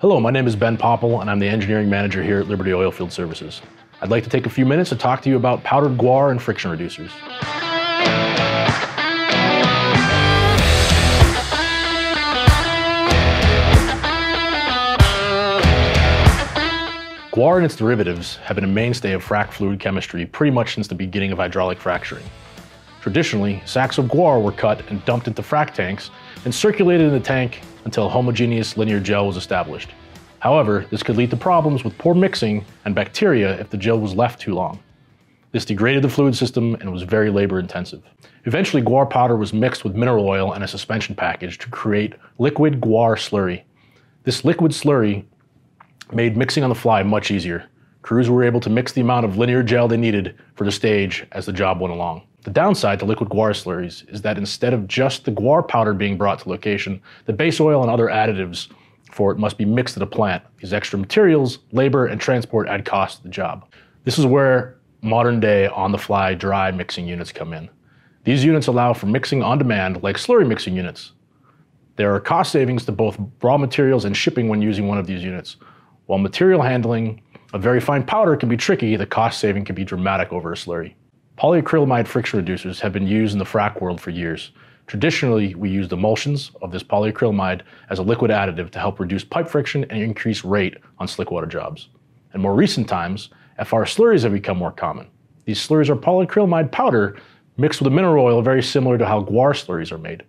Hello, my name is Ben Poppel, and I'm the engineering manager here at Liberty Oilfield Services. I'd like to take a few minutes to talk to you about powdered guar and friction reducers. Guar and its derivatives have been a mainstay of frac fluid chemistry pretty much since the beginning of hydraulic fracturing. Traditionally, sacks of guar were cut and dumped into frac tanks and circulated in the tank until homogeneous linear gel was established. However, this could lead to problems with poor mixing and bacteria if the gel was left too long. This degraded the fluid system and was very labor intensive. Eventually, guar powder was mixed with mineral oil and a suspension package to create liquid guar slurry. This liquid slurry made mixing on the fly much easier. Crews were able to mix the amount of linear gel they needed for the stage as the job went along. The downside to liquid guar slurries is that instead of just the guar powder being brought to location, the base oil and other additives for it must be mixed at a plant. These extra materials, labor, and transport add cost to the job. This is where modern day on the fly dry mixing units come in. These units allow for mixing on demand like slurry mixing units. There are cost savings to both raw materials and shipping when using one of these units. While material handling of very fine powder can be tricky, the cost saving can be dramatic over a slurry. Polyacrylamide friction reducers have been used in the frac world for years. Traditionally, we used emulsions of this polyacrylamide as a liquid additive to help reduce pipe friction and increase rate on slickwater jobs. In more recent times, FR slurries have become more common. These slurries are polyacrylamide powder mixed with a mineral oil very similar to how guar slurries are made.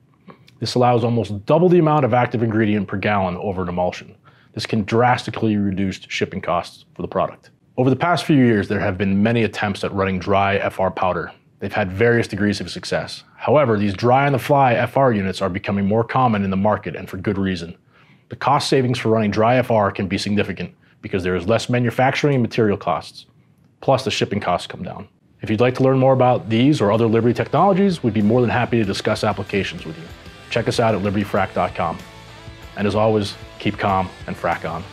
This allows almost double the amount of active ingredient per gallon over an emulsion. This can drastically reduce shipping costs for the product. Over the past few years, there have been many attempts at running dry FR powder. They've had various degrees of success. However, these dry on the fly FR units are becoming more common in the market and for good reason. The cost savings for running dry FR can be significant because there is less manufacturing and material costs. Plus, the shipping costs come down. If you'd like to learn more about these or other Liberty technologies, we'd be more than happy to discuss applications with you. Check us out at libertyfrac.com. And as always, keep calm and frac on.